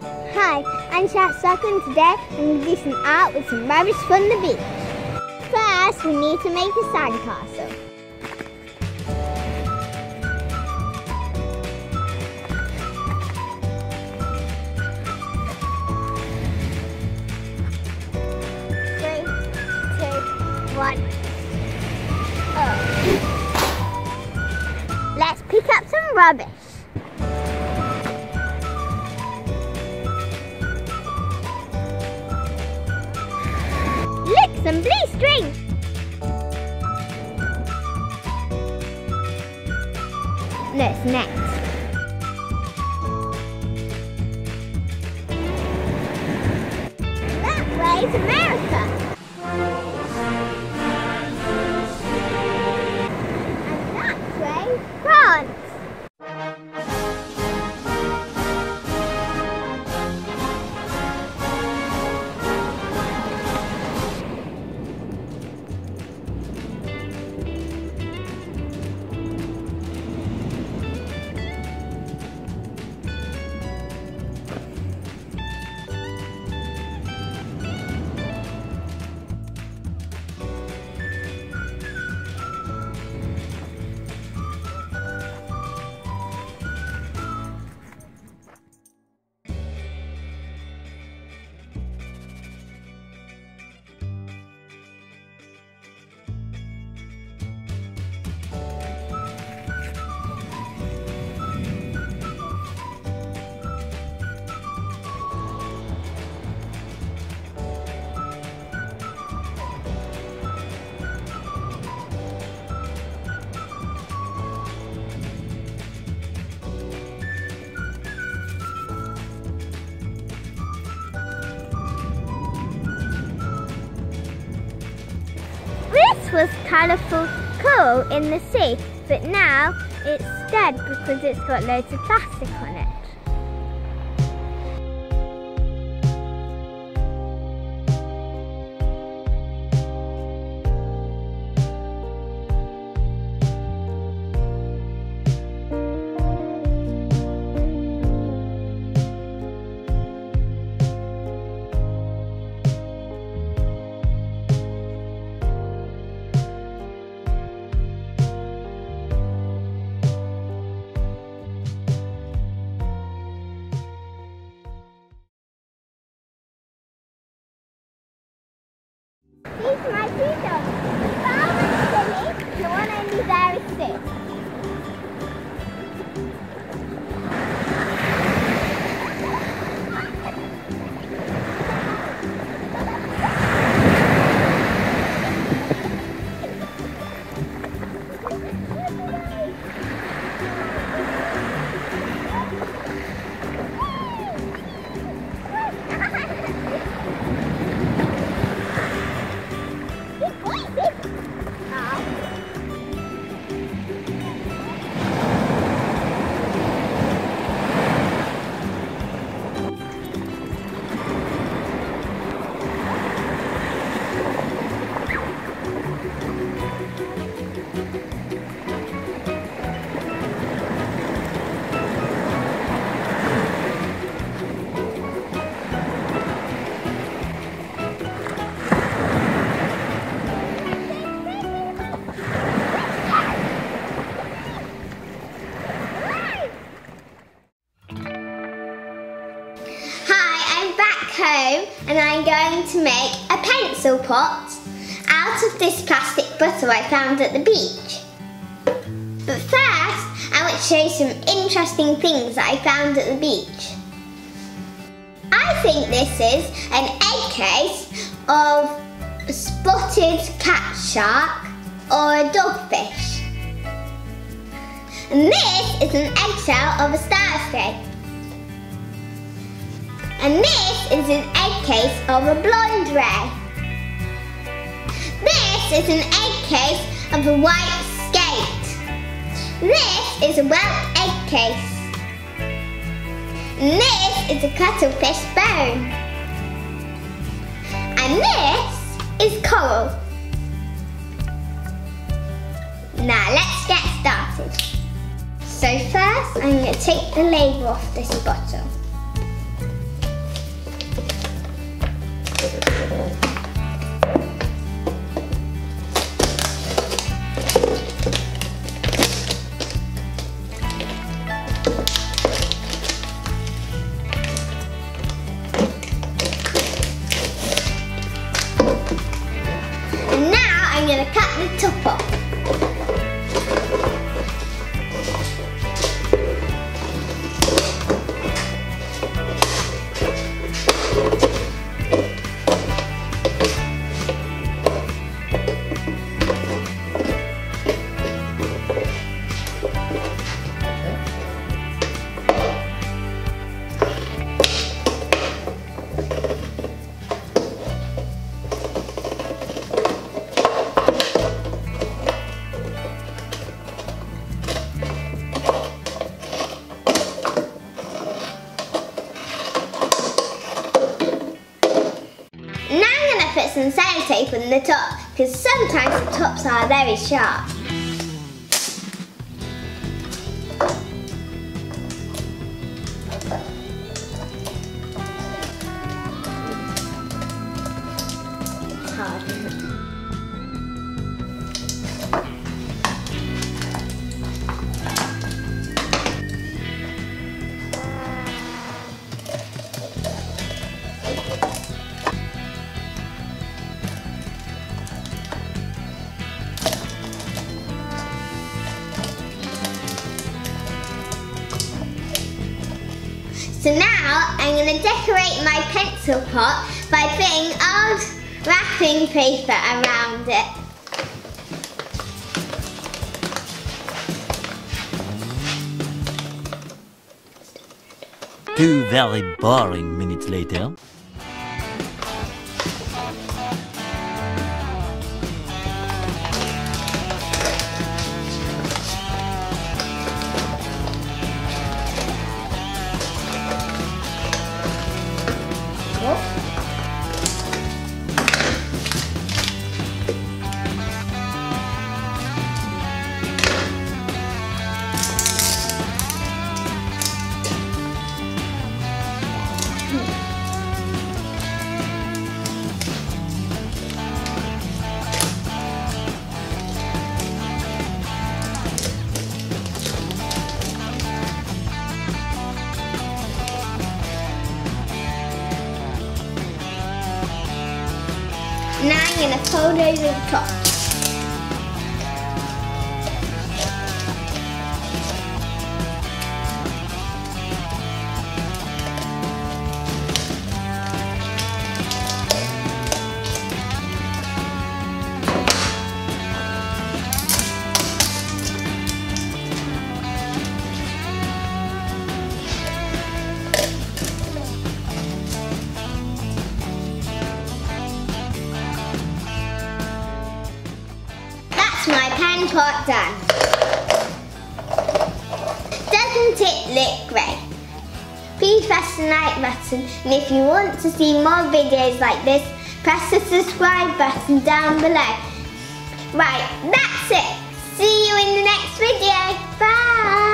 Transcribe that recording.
Hi, I'm Charlotte Sparkle and today I'm going to do some art with some rubbish from the beach. First, we need to make a sandcastle. Three, two, one. Let's pick up some rubbish. Some blue string. No, colourful coral in the sea, but now it's dead because it's got loads of plastic on it. Home and I'm going to make a pencil pot out of this plastic butter I found at the beach. But first, I want to show you some interesting things that I found at the beach. I think this is an egg case of a spotted cat shark or a dogfish. And this is an eggshell of a starfish. And this is an egg case of a blonde ray. This is an egg case of a white skate. This is a whelk egg case. And this is a cuttlefish bone. And this is coral. Now let's get started. So first I'm going to take the label off this bottle. To cut put some sellotape on the top because sometimes the tops are very sharp. Hard. So now I'm going to decorate my pencil pot by putting old wrapping paper around it. Two very boring minutes later. Now I'm going to fold over the top. My pot done. Doesn't it look great? Please press the like button and if you want to see more videos like this, press the subscribe button down below. Right, that's it. See you in the next video. Bye.